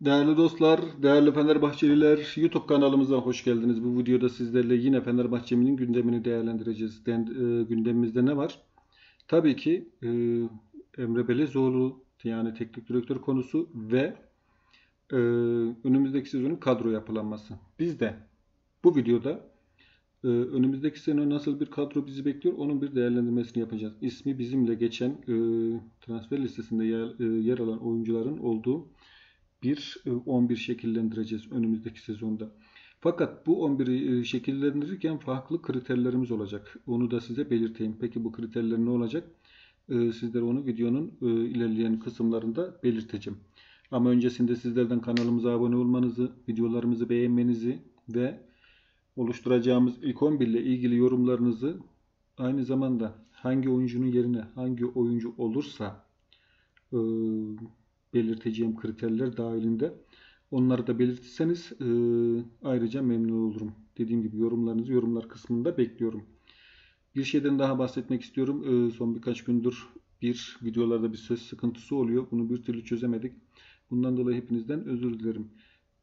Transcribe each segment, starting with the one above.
Değerli dostlar, değerli Fenerbahçeliler, YouTube kanalımıza hoş geldiniz. Bu videoda sizlerle yine Fenerbahçe'nin gündemini değerlendireceğiz. Den, e, gündemimizde ne var? Tabii ki e, Emre Belezoğlu yani teknik direktör konusu ve e, önümüzdeki sezonun kadro yapılanması. Biz de bu videoda e, önümüzdeki sene nasıl bir kadro bizi bekliyor onun bir değerlendirmesini yapacağız. İsmi bizimle geçen e, transfer listesinde yer, e, yer alan oyuncuların olduğu bir 11 e, şekillendireceğiz önümüzdeki sezonda. Fakat bu 11'i e, şekillendirirken farklı kriterlerimiz olacak. Onu da size belirteyim. Peki bu kriterler ne olacak? E, sizlere onu videonun ilerleyen kısımlarında belirteceğim. Ama öncesinde sizlerden kanalımıza abone olmanızı, videolarımızı beğenmenizi ve oluşturacağımız ilk 11 ile ilgili yorumlarınızı aynı zamanda hangi oyuncunun yerine hangi oyuncu olursa belirteceğim kriterler dahilinde. Onları da belirtirseniz e, ayrıca memnun olurum. Dediğim gibi yorumlarınızı yorumlar kısmında bekliyorum. Bir şeyden daha bahsetmek istiyorum. E, son birkaç gündür bir videolarda bir ses sıkıntısı oluyor. Bunu bir türlü çözemedik. Bundan dolayı hepinizden özür dilerim.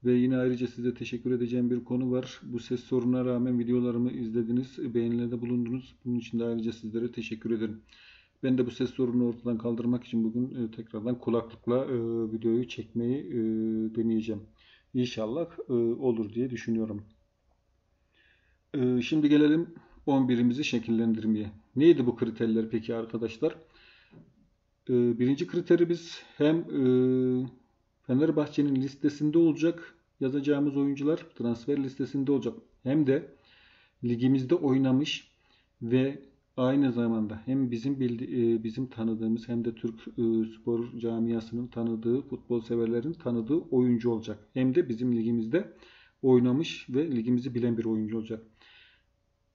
Ve yine ayrıca size teşekkür edeceğim bir konu var. Bu ses sorununa rağmen videolarımı izlediniz, beğenilerde bulundunuz. Bunun için de ayrıca sizlere teşekkür ederim. Ben de bu ses sorununu ortadan kaldırmak için bugün e, tekrardan kulaklıkla e, videoyu çekmeyi e, deneyeceğim. İnşallah olur diye düşünüyorum. Şimdi gelelim 11'imizi şekillendirmeye. Neydi bu kriterler peki arkadaşlar? Birinci kriterimiz hem Fenerbahçe'nin listesinde olacak yazacağımız oyuncular transfer listesinde olacak. Hem de ligimizde oynamış ve aynı zamanda hem bizim bildi, e, bizim tanıdığımız hem de Türk e, spor camiasının tanıdığı, futbol severlerin tanıdığı oyuncu olacak. Hem de bizim ligimizde oynamış ve ligimizi bilen bir oyuncu olacak.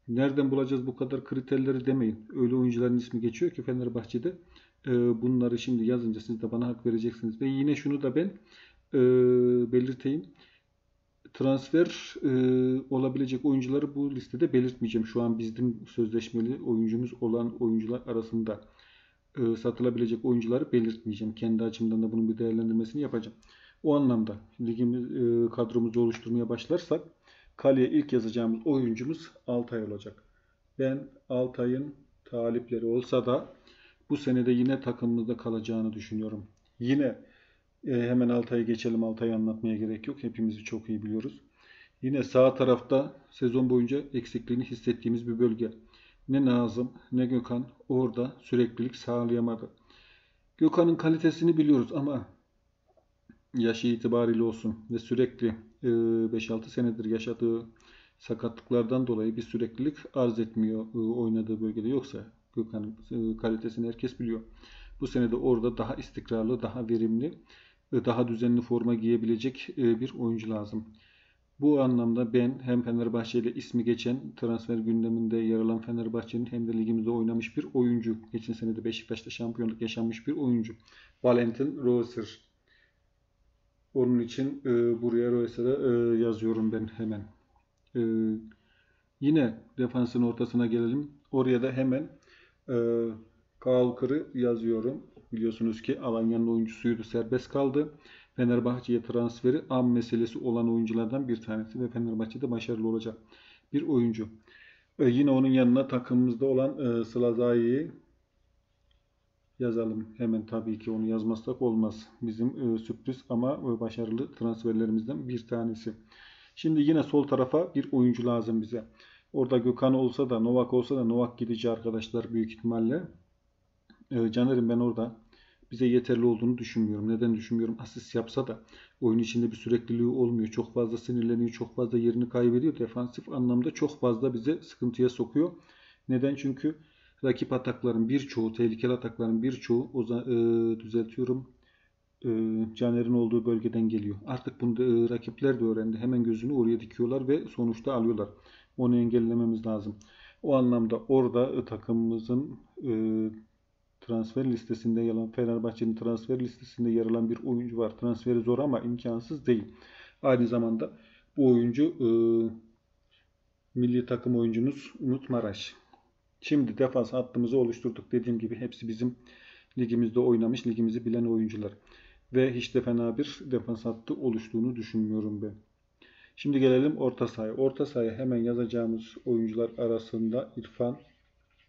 Nereden bulacağız bu kadar kriterleri demeyin. Öyle oyuncuların ismi geçiyor ki Fenerbahçe'de. E, bunları şimdi yazınca siz de bana hak vereceksiniz. Ve yine şunu da ben belirteyim transfer e, olabilecek oyuncuları bu listede belirtmeyeceğim. Şu an bizim sözleşmeli oyuncumuz olan oyuncular arasında e, satılabilecek oyuncuları belirtmeyeceğim. Kendi açımdan da bunun bir değerlendirmesini yapacağım. O anlamda ligimiz e, kadromuzu oluşturmaya başlarsak kaleye ilk yazacağımız oyuncumuz Altay olacak. Ben Altay'ın talipleri olsa da bu senede yine takımımızda kalacağını düşünüyorum. Yine e, hemen Altay'ı geçelim. Altay'ı anlatmaya gerek yok. Hepimizi çok iyi biliyoruz. Yine sağ tarafta sezon boyunca eksikliğini hissettiğimiz bir bölge. Ne Nazım ne Gökhan orada süreklilik sağlayamadı. Gökhan'ın kalitesini biliyoruz ama yaşı itibariyle olsun ve sürekli 5-6 e, senedir yaşadığı sakatlıklardan dolayı bir süreklilik arz etmiyor e, oynadığı bölgede. Yoksa Gökhan'ın e, kalitesini herkes biliyor. Bu sene de orada daha istikrarlı, daha verimli daha düzenli forma giyebilecek e, bir oyuncu lazım. Bu anlamda ben hem Fenerbahçe ile ismi geçen transfer gündeminde yer alan Fenerbahçe'nin hem de ligimizde oynamış bir oyuncu. Geçen sene de Beşiktaş'ta şampiyonluk yaşanmış bir oyuncu. Valentin Roser. Onun için e, buraya Roser'a e, yazıyorum ben hemen. E, yine defansın ortasına gelelim. Oraya da hemen e, Kalkır'ı yazıyorum. Biliyorsunuz ki Alanya'nın oyuncusuydu. Serbest kaldı. Fenerbahçe'ye transferi am meselesi olan oyunculardan bir tanesi ve Fenerbahçe'de başarılı olacak bir oyuncu. E, yine onun yanına takımımızda olan e, Slazayi'yi yazalım. Hemen tabii ki onu yazmazsak olmaz. Bizim e, sürpriz ama e, başarılı transferlerimizden bir tanesi. Şimdi yine sol tarafa bir oyuncu lazım bize. Orada Gökhan olsa da Novak olsa da Novak gidici arkadaşlar büyük ihtimalle. E, Caner'in ben orada bize yeterli olduğunu düşünmüyorum. Neden düşünmüyorum? Asist yapsa da oyun içinde bir sürekliliği olmuyor. Çok fazla sinirleniyor, çok fazla yerini kaybediyor. Defansif anlamda çok fazla bize sıkıntıya sokuyor. Neden? Çünkü rakip atakların birçoğu, tehlikeli atakların birçoğu o e, düzeltiyorum e, Caner'in olduğu bölgeden geliyor. Artık bunu da, e, rakipler de öğrendi. Hemen gözünü oraya dikiyorlar ve sonuçta alıyorlar. Onu engellememiz lazım. O anlamda orada e, takımımızın e, transfer listesinde yer Fenerbahçe'nin transfer listesinde yer alan bir oyuncu var. Transferi zor ama imkansız değil. Aynı zamanda bu oyuncu e, milli takım oyuncumuz Umut Maraş. Şimdi defans hattımızı oluşturduk. Dediğim gibi hepsi bizim ligimizde oynamış, ligimizi bilen oyuncular. ve hiç de fena bir defans hattı oluştuğunu düşünmüyorum ben. Şimdi gelelim orta sahaya. Orta sahaya hemen yazacağımız oyuncular arasında İrfan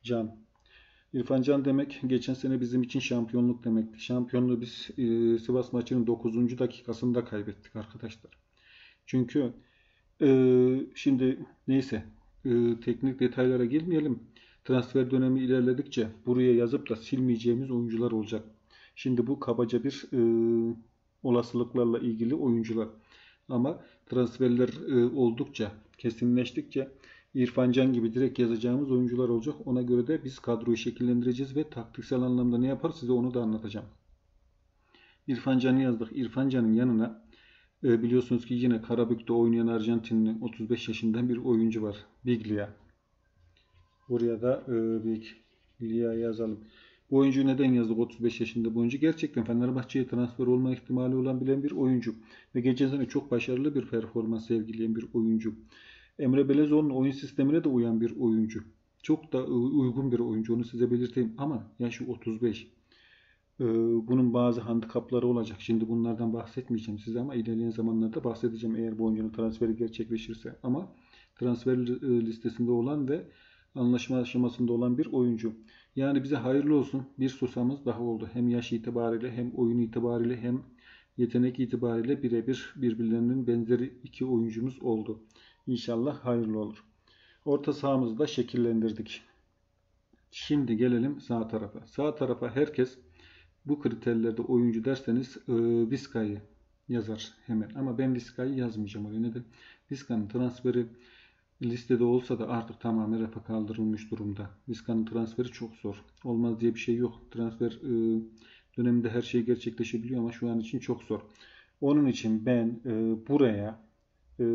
Can. İrfan Can demek geçen sene bizim için şampiyonluk demekti. Şampiyonluğu biz e, Sivas maçının 9. dakikasında kaybettik arkadaşlar. Çünkü e, şimdi neyse e, teknik detaylara girmeyelim. Transfer dönemi ilerledikçe buraya yazıp da silmeyeceğimiz oyuncular olacak. Şimdi bu kabaca bir e, olasılıklarla ilgili oyuncular. Ama transferler e, oldukça, kesinleştikçe İrfan Can gibi direkt yazacağımız oyuncular olacak. Ona göre de biz kadroyu şekillendireceğiz ve taktiksel anlamda ne yapar size onu da anlatacağım. İrfan Can'ı yazdık. İrfan Can'ın yanına e, biliyorsunuz ki yine Karabük'te oynayan Arjantinli 35 yaşında bir oyuncu var. Biglia. Buraya da e, Biglia yazalım. Bu oyuncuyu neden yazdık 35 yaşında bu oyuncu? Gerçekten Fenerbahçe'ye transfer olma ihtimali olan bilen bir oyuncu. Ve geçen sene çok başarılı bir performans sergileyen bir oyuncu. Emre Belezoğlu'nun oyun sistemine de uyan bir oyuncu. Çok da uygun bir oyuncu onu size belirteyim. Ama yaşı 35. Ee, bunun bazı handikapları olacak. Şimdi bunlardan bahsetmeyeceğim size ama ilerleyen zamanlarda bahsedeceğim eğer bu oyuncunun transferi gerçekleşirse. Ama transfer e, listesinde olan ve anlaşma aşamasında olan bir oyuncu. Yani bize hayırlı olsun bir susamız daha oldu. Hem yaş itibariyle hem oyun itibariyle hem yetenek itibariyle birebir birbirlerinin benzeri iki oyuncumuz oldu. İnşallah hayırlı olur. Orta sahamızı da şekillendirdik. Şimdi gelelim sağ tarafa. Sağ tarafa herkes bu kriterlerde oyuncu derseniz e, yazar hemen. Ama ben Vizca'yı yazmayacağım oraya. Neden? Vizca'nın transferi listede olsa da artık tamamen rafa kaldırılmış durumda. Vizca'nın transferi çok zor. Olmaz diye bir şey yok. Transfer e, döneminde her şey gerçekleşebiliyor ama şu an için çok zor. Onun için ben e, buraya e,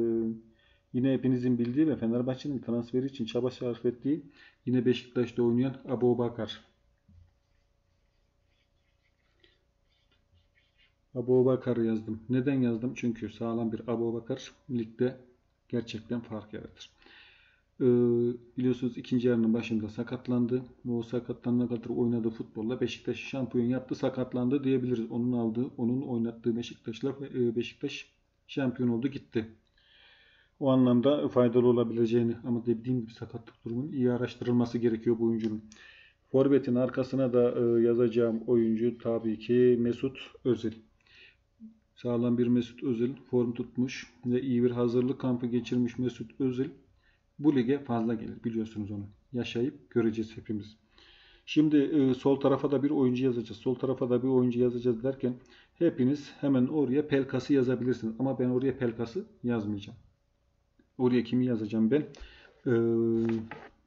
yine hepinizin bildiği ve Fenerbahçe'nin transferi için çaba sarf ettiği yine Beşiktaş'ta oynayan Abu Bakar Abu Bakar yazdım. Neden yazdım? Çünkü sağlam bir Abu Bakar ligde gerçekten fark yaratır. Ee, biliyorsunuz ikinci yarının başında sakatlandı. O sakatlanana kadar oynadığı futbolla Beşiktaş şampiyon yaptı. Sakatlandı diyebiliriz. Onun aldığı, onun oynattığı Beşiktaş'la e, Beşiktaş şampiyon oldu gitti. O anlamda faydalı olabileceğini ama dediğim gibi sakatlık durumunun iyi araştırılması gerekiyor bu oyuncunun. Forvet'in arkasına da e, yazacağım oyuncu tabii ki Mesut Özil. Sağlam bir Mesut Özil form tutmuş ve iyi bir hazırlık kampı geçirmiş Mesut Özil bu lige fazla gelir biliyorsunuz onu. Yaşayıp göreceğiz hepimiz. Şimdi e, sol tarafa da bir oyuncu yazacağız. Sol tarafa da bir oyuncu yazacağız derken hepiniz hemen oraya Pelkas'ı yazabilirsiniz. Ama ben oraya Pelkas'ı yazmayacağım. Oraya kimi yazacağım ben? Ee,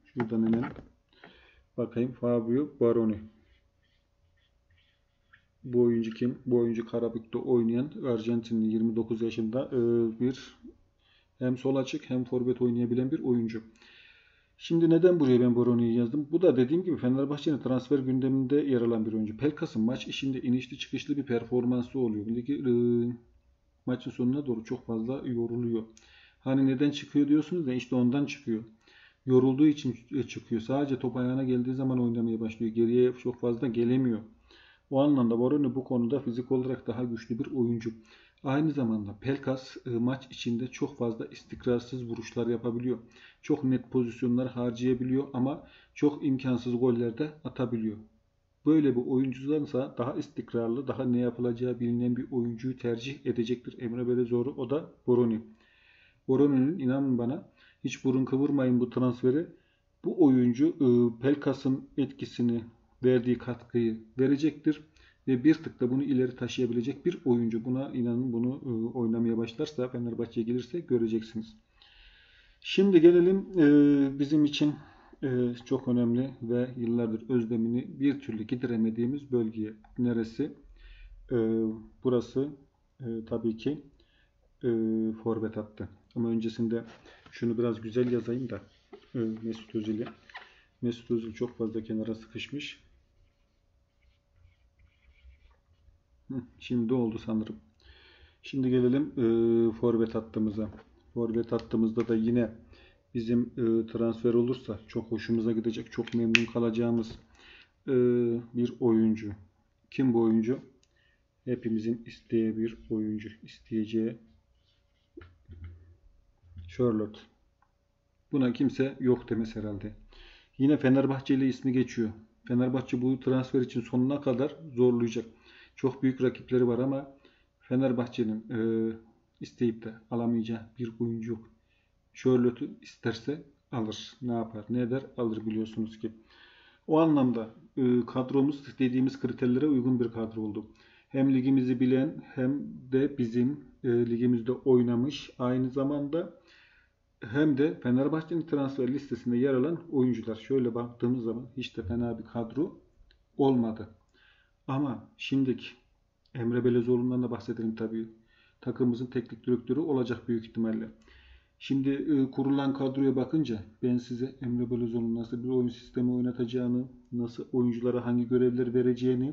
şuradan hemen bakayım. Fabio Baroni. Bu oyuncu kim? Bu oyuncu Karabük'te oynayan Arjantinli 29 yaşında e, bir hem sol açık hem forvet oynayabilen bir oyuncu. Şimdi neden buraya ben Boroni'yi yazdım? Bu da dediğim gibi Fenerbahçe'nin transfer gündeminde yer alan bir oyuncu. Pelkas'ın maç işinde inişli çıkışlı bir performansı oluyor. Ligi, e, maçın sonuna doğru çok fazla yoruluyor. Hani neden çıkıyor diyorsunuz da işte ondan çıkıyor. Yorulduğu için çıkıyor. Sadece top ayağına geldiği zaman oynamaya başlıyor. Geriye çok fazla gelemiyor. O anlamda Boroni bu konuda fizik olarak daha güçlü bir oyuncu. Aynı zamanda Pelkas e, maç içinde çok fazla istikrarsız vuruşlar yapabiliyor. Çok net pozisyonlar harcayabiliyor ama çok imkansız goller de atabiliyor. Böyle bir oyuncudansa daha istikrarlı, daha ne yapılacağı bilinen bir oyuncuyu tercih edecektir Emre Belezoğlu. O da Boroni. Boroni'nin inanın bana hiç burun kıvırmayın bu transferi. Bu oyuncu e, Pelkas'ın etkisini, verdiği katkıyı verecektir ve bir tıkla bunu ileri taşıyabilecek bir oyuncu. Buna inanın bunu e, oynamaya başlarsa Fenerbahçe'ye gelirse göreceksiniz. Şimdi gelelim e, bizim için e, çok önemli ve yıllardır özlemini bir türlü gideremediğimiz bölgeye. Neresi? Burası tabii ki forvet attı. Ama öncesinde şunu biraz güzel yazayım da Mesut Özil'i. Mesut Özil çok fazla kenara sıkışmış. Şimdi oldu sanırım. Şimdi gelelim e, forvet hattımıza. Forvet hattımızda da yine bizim e, transfer olursa çok hoşumuza gidecek, çok memnun kalacağımız e, bir oyuncu. Kim bu oyuncu? hepimizin isteye bir oyuncu isteyeceği Charlotte. Buna kimse yok demez herhalde. Yine Fenerbahçe ile ismi geçiyor. Fenerbahçe bu transfer için sonuna kadar zorlayacak. Çok büyük rakipleri var ama Fenerbahçe'nin e, isteyip de alamayacağı bir oyuncu yok. Charlotte'u isterse alır. Ne yapar? Ne eder? Alır biliyorsunuz ki. O anlamda e, kadromuz dediğimiz kriterlere uygun bir kadro oldu. Hem ligimizi bilen hem de bizim e, ligimizde oynamış aynı zamanda hem de Fenerbahçe'nin transfer listesinde yer alan oyuncular. Şöyle baktığımız zaman hiç de fena bir kadro olmadı. Ama şimdiki Emre Belezoğlu'ndan da bahsedelim tabii. Takımımızın teknik direktörü olacak büyük ihtimalle. Şimdi e, kurulan kadroya bakınca ben size Emre Belözoğlu'nun nasıl bir oyun sistemi oynatacağını, nasıl oyunculara hangi görevleri vereceğini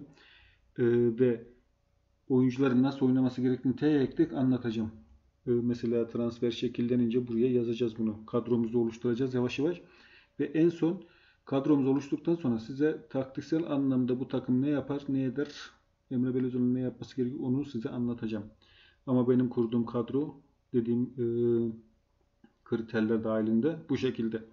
e, ve oyuncuların nasıl oynaması gerektiğini tek tek anlatacağım. E, mesela transfer şekillenince buraya yazacağız bunu. Kadromuzu oluşturacağız yavaş yavaş. Ve en son kadromuzu oluşturduktan sonra size taktiksel anlamda bu takım ne yapar, ne eder, Emre Belözoğlu'nun ne yapması gerekiyor onu size anlatacağım. Ama benim kurduğum kadro dediğim e, kriterler dahilinde bu şekilde.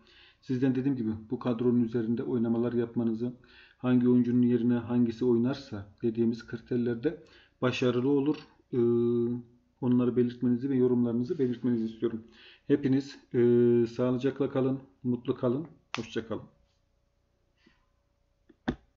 Sizden dediğim gibi bu kadronun üzerinde oynamalar yapmanızı, hangi oyuncunun yerine hangisi oynarsa dediğimiz kriterlerde başarılı olur. Ee, onları belirtmenizi ve yorumlarınızı belirtmenizi istiyorum. Hepiniz e, sağlıcakla kalın, mutlu kalın, hoşçakalın.